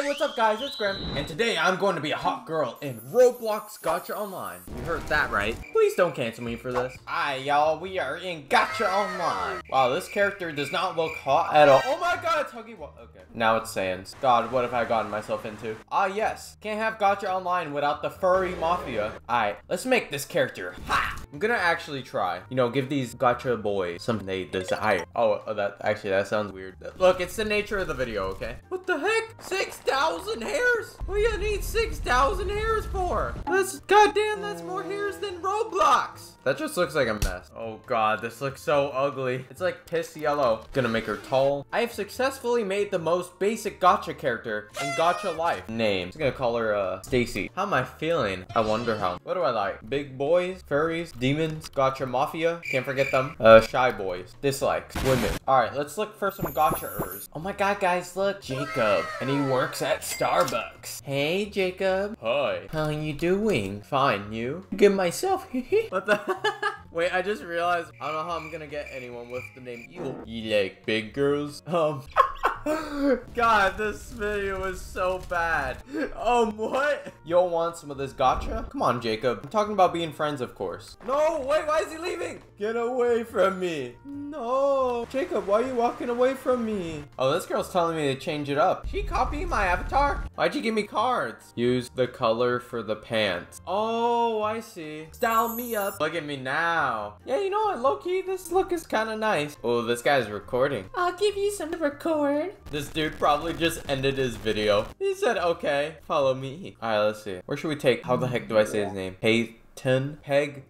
Hey, what's up guys, it's Grem, and today I'm going to be a hot girl in Roblox Gacha Online. You heard that right. Please don't cancel me for this. Hi y'all, we are in Gacha Online. Wow, this character does not look hot at all. Oh my god, it's Huggy Wuggy. Okay, now it's Sans. God, what have I gotten myself into? Ah yes, can't have Gacha Online without the furry mafia. Alright, let's make this character hot. I'm gonna actually try. You know, give these Gacha boys something they desire. Oh, oh, that, actually, that sounds weird. Look, it's the nature of the video, okay? What the heck? 6,000 hairs? What do you need 6,000 hairs for? That's, goddamn, that's more hairs than Roblox. That just looks like a mess. Oh god, this looks so ugly. It's like piss yellow. Gonna make her tall. I have successfully made the most basic Gacha character in Gacha life. Name. I'm gonna call her, uh, Stacy. How am I feeling? I wonder how. What do I like? Big boys, furries, demons, Gacha mafia. Can't forget them. Uh, shy boys. Dislikes. Women. Alright, let's look for some gacha-ers. Oh my god, guys, look. Jacob. And he works at Starbucks. Hey, Jacob. Hi. How you doing? Fine, you? Good myself. what the? Wait, I just realized I don't know how I'm gonna get anyone with the name you. You like big girls? Um. God, this video is so bad. Um, what? You all want some of this gotcha? Come on, Jacob. I'm talking about being friends, of course. No, wait, why is he leaving? Get away from me. No. Jacob, why are you walking away from me? Oh, this girl's telling me to change it up. She copying my avatar? Why'd you give me cards? Use the color for the pants. Oh, I see. Style me up. Look at me now. Yeah, you know what, low-key, this look is kind of nice. Oh, this guy's recording. I'll give you some to record. This dude probably just ended his video. He said, okay, follow me. All right, let's see. Where should we take? How the heck do I say his name? Peyton? Peg?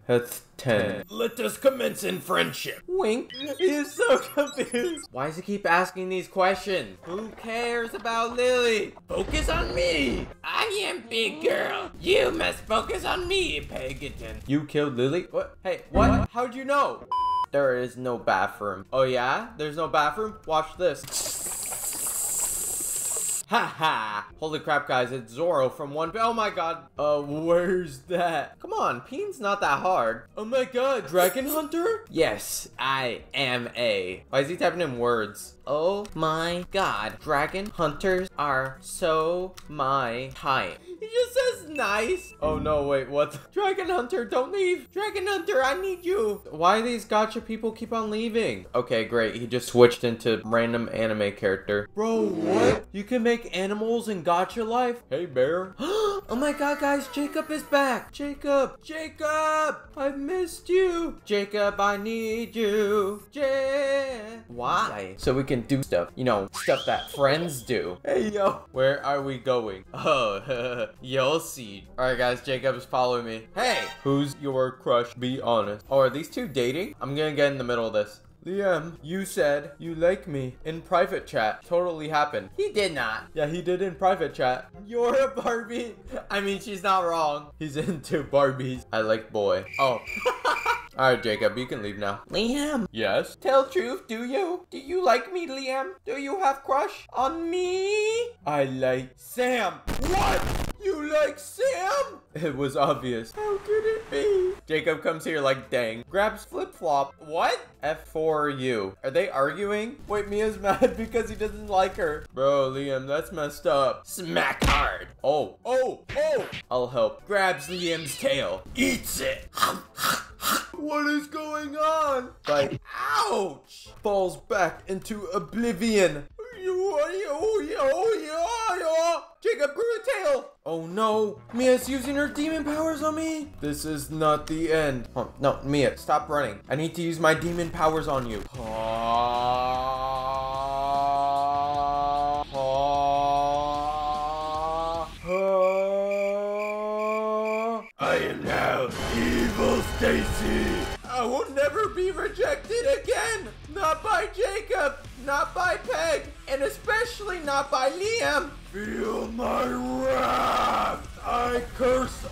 Ten. Let us commence in friendship. Wink. He's so confused. Why does he keep asking these questions? Who cares about Lily? Focus on me. I am big girl. You must focus on me, Pegaton. You killed Lily? What? Hey, what? How'd you know? There is no bathroom. Oh yeah? There's no bathroom? Watch this. Ha ha! Holy crap, guys, it's Zoro from One Oh my god. Uh, where's that? Come on, Peen's not that hard. Oh my god, Dragon Hunter? Yes, I am a. Why is he typing in words? Oh my god, Dragon Hunters are so my type. He just says nice. Oh no, wait, what? Dragon Hunter, don't leave. Dragon Hunter, I need you. Why these Gacha people keep on leaving? Okay, great. He just switched into random anime character. Bro, what? You can make animals in Gacha life? Hey, bear. oh my god, guys, Jacob is back. Jacob, Jacob, I've missed you. Jacob, I need you. Jay. Why? So we can do stuff, you know, stuff that friends do. Hey, yo, where are we going? Oh, You'll see. Alright guys, Jacob's following me. Hey, who's your crush? Be honest. Oh, are these two dating? I'm gonna get in the middle of this. Liam, you said you like me in private chat. Totally happened. He did not. Yeah, he did in private chat. You're a Barbie. I mean, she's not wrong. He's into Barbies. I like boy. Oh. Alright, Jacob, you can leave now. Liam. Yes? Tell truth, do you? Do you like me, Liam? Do you have crush on me? I like Sam. What? You like Sam? It was obvious. How could it be? Jacob comes here like, dang. Grabs flip-flop. What? F4U. Are they arguing? Wait, Mia's mad because he doesn't like her. Bro, Liam, that's messed up. Smack hard. Oh, oh, oh. I'll help. Grabs Liam's tail. Eats it. What is going on? Like, ouch! Falls back into oblivion. Oh, oh, oh, Jacob grew a tail! Oh no, Mia's using her demon powers on me! This is not the end. Oh, no, Mia, stop running. I need to use my demon powers on you. I am now evil Stacy. I will never be rejected again. Not by Jacob, not by Peg, and especially not by Liam. Feel my wrath! I curse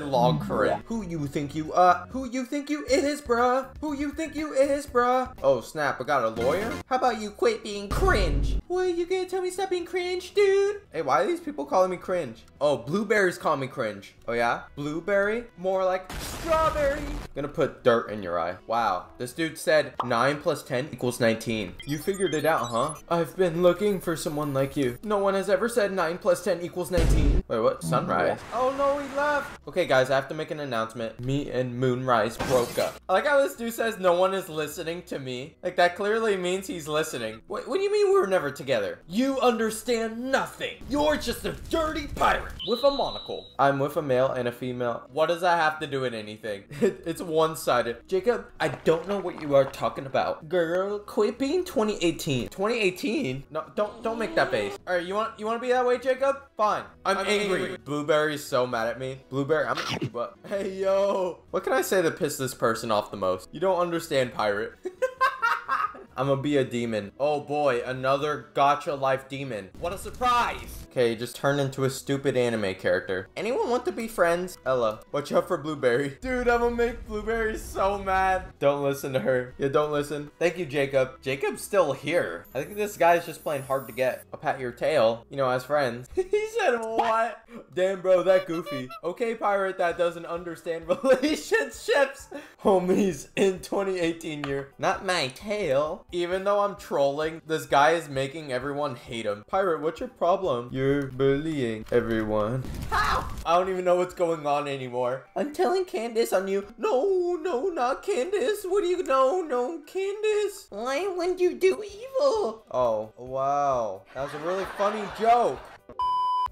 all with my powers! Oh! Two seconds said lol cringe. Who you think you uh? Who you think you is, bruh? Who you think you is, bruh? Oh snap! I got a lawyer. How about you quit being cringe? What are you gonna tell me stop being cringe, dude? Hey, why are these people calling me cringe? Oh, blueberries call me cringe. Oh yeah, blueberry? More like strawberry. Gonna put dirt in your eye. Wow, this dude said nine plus ten equals nineteen. You figured it out, huh? I've been looking for someone like you. No one has ever said nine plus ten equals nineteen. Wait, what? Sunrise? Oh no, he left. Okay, guys, I have to make an announcement. Me and Moonrise broke up. I like how this dude says no one is listening to me. Like that clearly means he's listening. What, what do you mean we were never together? You understand nothing. You're just a dirty pirate with a monocle. I'm with a male and a female. What does that have to do with anything? it's one-sided. Jacob, I don't know what you are talking about. Girl, quit being 2018. 2018? No, don't don't make that face. All right, you want you want to be that way, Jacob? Fine. I'm, I'm angry. angry. Blueberry's so mad at me. Blueberry, I'm. But hey yo, what can I say to piss this person off the most? You don't understand, pirate. I'm gonna be a demon. Oh boy, another Gacha life demon. What a surprise! Okay, just turned into a stupid anime character. Anyone want to be friends? Ella, watch out for Blueberry. Dude, I'm gonna make Blueberry so mad. Don't listen to her. Yeah, don't listen. Thank you, Jacob. Jacob's still here. I think this guy's just playing hard to get. I'll pat your tail, you know, as friends. he said what? Damn, bro, that goofy. Okay, pirate that doesn't understand relationships. Homies in 2018 year. Not my tail. Even though I'm trolling, this guy is making everyone hate him. Pirate, what's your problem? You're bullying everyone. How? I don't even know what's going on anymore. I'm telling Candace on you. No, no, not Candace. What do you know? No, Candace. Why would you do evil? Oh, wow. That was a really funny joke.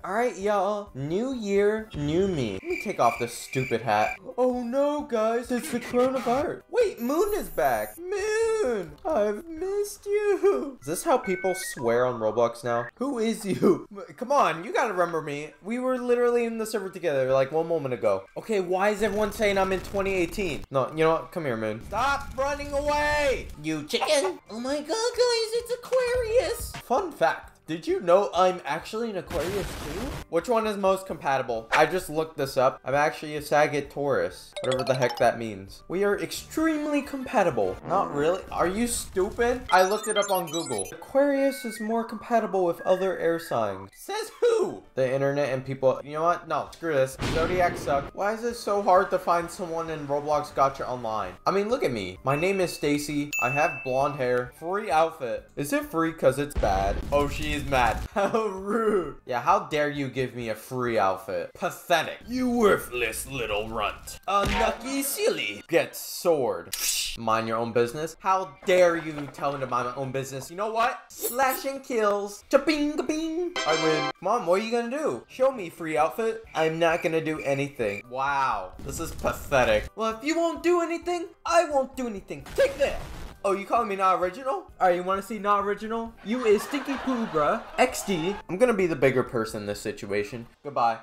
Alright, y'all. New year, new me. Let me take off this stupid hat. Oh no, guys. It's the coronavirus. Wait, Moon is back. Moon, I've missed you. Is this how people swear on Roblox now? Who is you? Come on, you gotta remember me. We were literally in the server together like one moment ago. Okay, why is everyone saying I'm in 2018? No, you know what? Come here, Moon. Stop running away, you chicken. Oh my god, guys, it's Aquarius. Fun fact. Did you know I'm actually an Aquarius too? Which one is most compatible? I just looked this up. I'm actually a Sagittarius. Whatever the heck that means. We are extremely compatible. Not really. Are you stupid? I looked it up on Google. Aquarius is more compatible with other air signs. Says who? The internet and people. You know what? No, screw this. Zodiac suck. Why is it so hard to find someone in Roblox Gacha Online? I mean, look at me. My name is Stacy. I have blonde hair. Free outfit. Is it free because it's bad? Oh, she mad. How rude. Yeah, how dare you give me a free outfit? Pathetic. You worthless little runt. Unlucky silly. Get sword. Mind your own business. How dare you tell me to mind my own business? You know what? Slashing kills. Cha-bing, bing. I win. Mom, what are you gonna do? Show me free outfit. I'm not gonna do anything. Wow, this is pathetic. Well, if you won't do anything, I won't do anything. Take that. Oh, you calling me not original? Alright, you want to see not original? You is Stinky Poo, bruh. XD. I'm gonna be the bigger person in this situation. Goodbye.